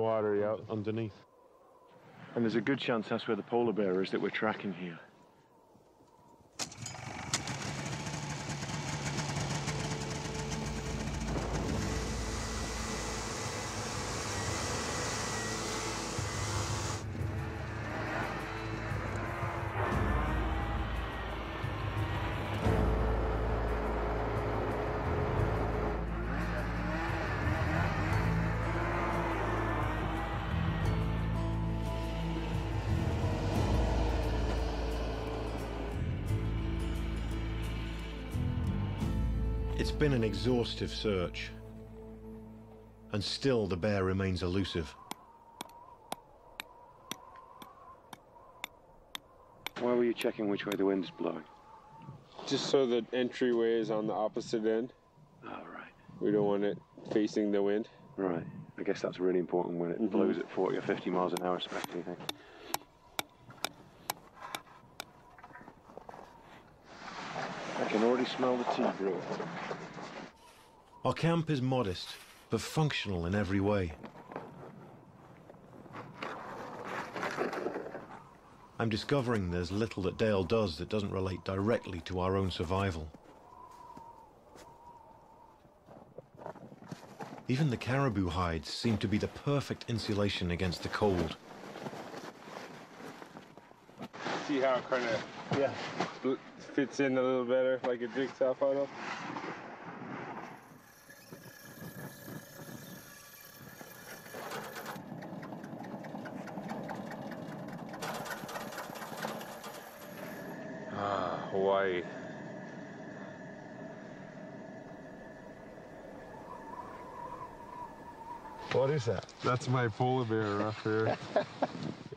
water out underneath. And there's a good chance that's where the polar bear is that we're tracking here. It's been an exhaustive search. And still the bear remains elusive. Why were you checking which way the wind's blowing? Just so the entryway is on the opposite end. Oh, right. We don't want it facing the wind. Right. I guess that's really important when it Mhm. blows at 40 or 50 miles an hour, especially. I think. I can already smell the tea brewing. Our camp is modest, but functional in every way. I'm discovering there's little that Dale does that doesn't relate directly to our own survival. Even the caribou hides seem to be the perfect insulation against the cold. See how it kind of Yeah. Fits in a little better, like a jigsaw puzzle. Ah, Hawaii. What is that? That's my polar bear up here.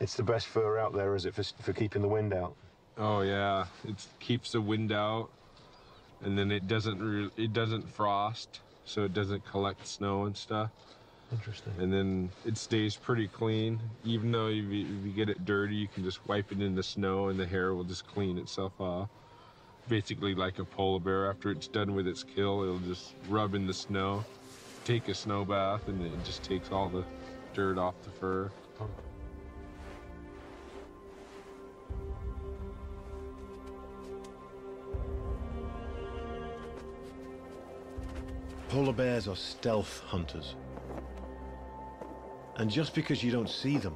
It's the best fur out there, is it, for, for keeping the wind out? Oh yeah, it keeps the wind out, and then it doesn't re- it doesn't frost, so it doesn't collect snow and stuff. Interesting. And then it stays pretty clean. Even though if you, if you get it dirty, you can just wipe it in the snow, and the hair will just clean itself off. Basically, like a polar bear, after it's done with its kill, it'll just rub in the snow, take a snow bath, and it just takes all the dirt off the fur. Polar bears are stealth hunters. And just because you don't see them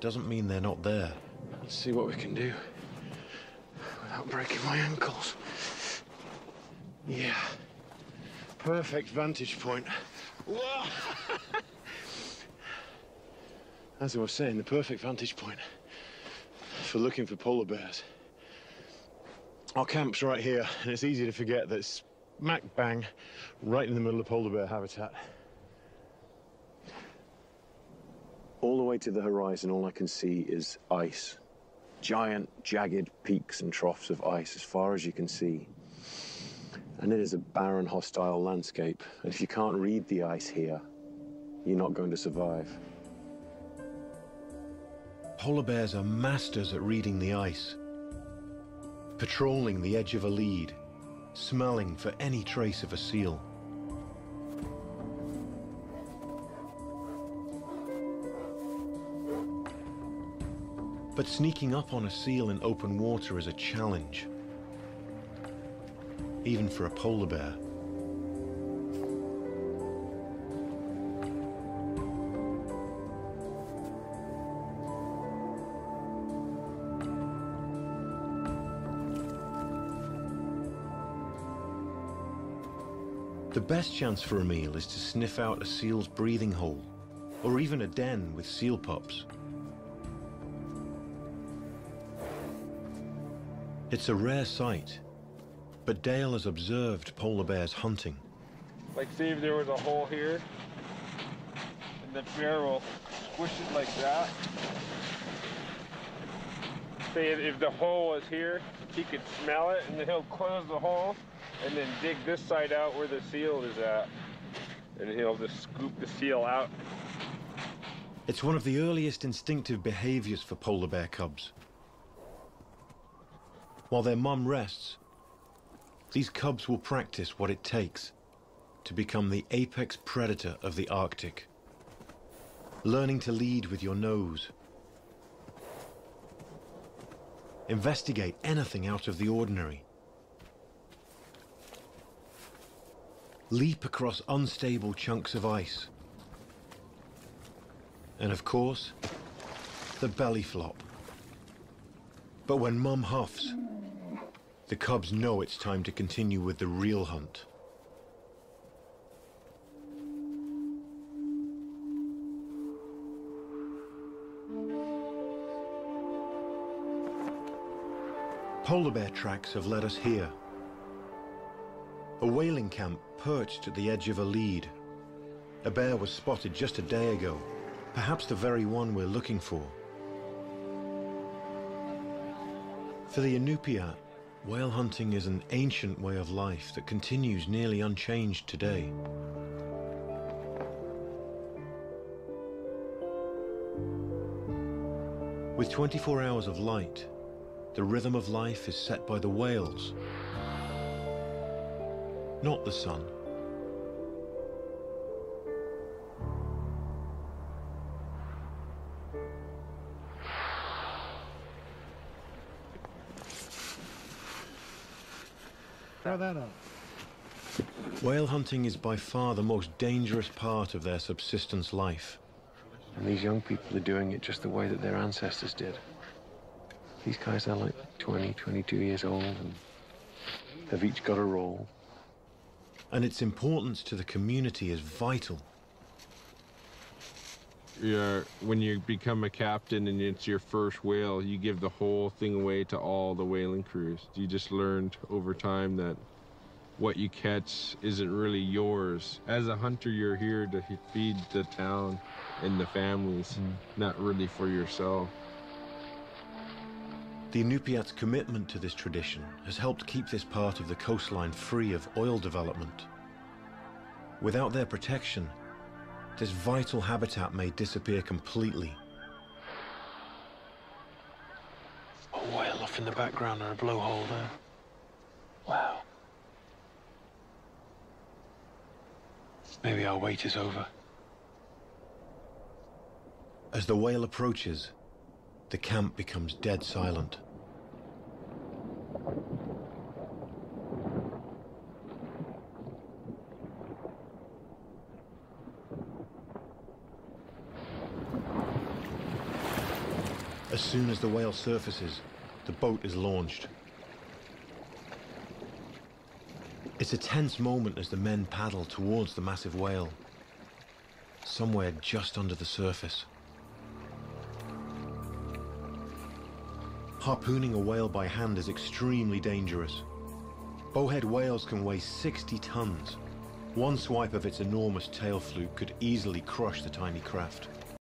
doesn't mean they're not there. Let's see what we can do without breaking my ankles. Yeah. Perfect vantage point. As I was saying, the perfect vantage point for looking for polar bears. Our camp's right here, and it's easy to forget that it's smack bang right in the middle of polar bear habitat. All the way to the horizon, all I can see is ice. Giant, jagged peaks and troughs of ice as far as you can see. And it is a barren, hostile landscape. And if you can't read the ice here, you're not going to survive. Polar bears are masters at reading the ice, patrolling the edge of a lead, smelling for any trace of a seal. But sneaking up on a seal in open water is a challenge, even for a polar bear. The best chance for a meal is to sniff out a seal's breathing hole, or even a den with seal pups. It's a rare sight, but Dale has observed polar bears hunting. Like, say if there was a hole here, and the bear will squish it like that. Say if- if the hole was here, he could smell it, and then he'll close the hole, and then dig this side out where the seal is at. And he'll just scoop the seal out. It's one of the earliest instinctive behaviors for polar bear cubs. While their mum rests, these cubs will practice what it takes to become the apex predator of the Arctic. learning to lead with your nose. Investigate anything out of the ordinary. Leap across unstable chunks of ice. And of course, the belly flop. But when Mum huffs, the cubs know it's time to continue with the real hunt. Polar bear tracks have led us here. A whaling camp perched at the edge of a lead. A bear was spotted just a day ago, perhaps the very one we're looking for. For the Inupiat, whale hunting is an ancient way of life that continues nearly unchanged today. With 24 hours of light, the rhythm of life is set by the whales, not the sun. Try that out. Whale hunting is by far the most dangerous part of their subsistence life. And these young people are doing it just the way that their ancestors did. These guys are like 20, 22 years old and they've each got a role. And its importance to the community is vital. Yeah, when you become a captain and it's your first whale, you give the whole thing away to all the whaling crews. You just learned over time that what you catch isn't really yours. As a hunter, you're here to feed the town and the families, mm. not really for yourself. The Inupiat's commitment to this tradition has helped keep this part of the coastline free of oil development. Without their protection, this vital habitat may disappear completely. A whale off in the background or a blowhole there. Wow. Maybe our wait is over. As the whale approaches, the camp becomes dead silent. As soon as the whale surfaces, the boat is launched. It's a tense moment as the men paddle towards the massive whale, somewhere just under the surface. Harpooning a whale by hand is extremely dangerous. Bowhead whales can weigh 60 tons. One swipe of its enormous tail fluke could easily crush the tiny craft.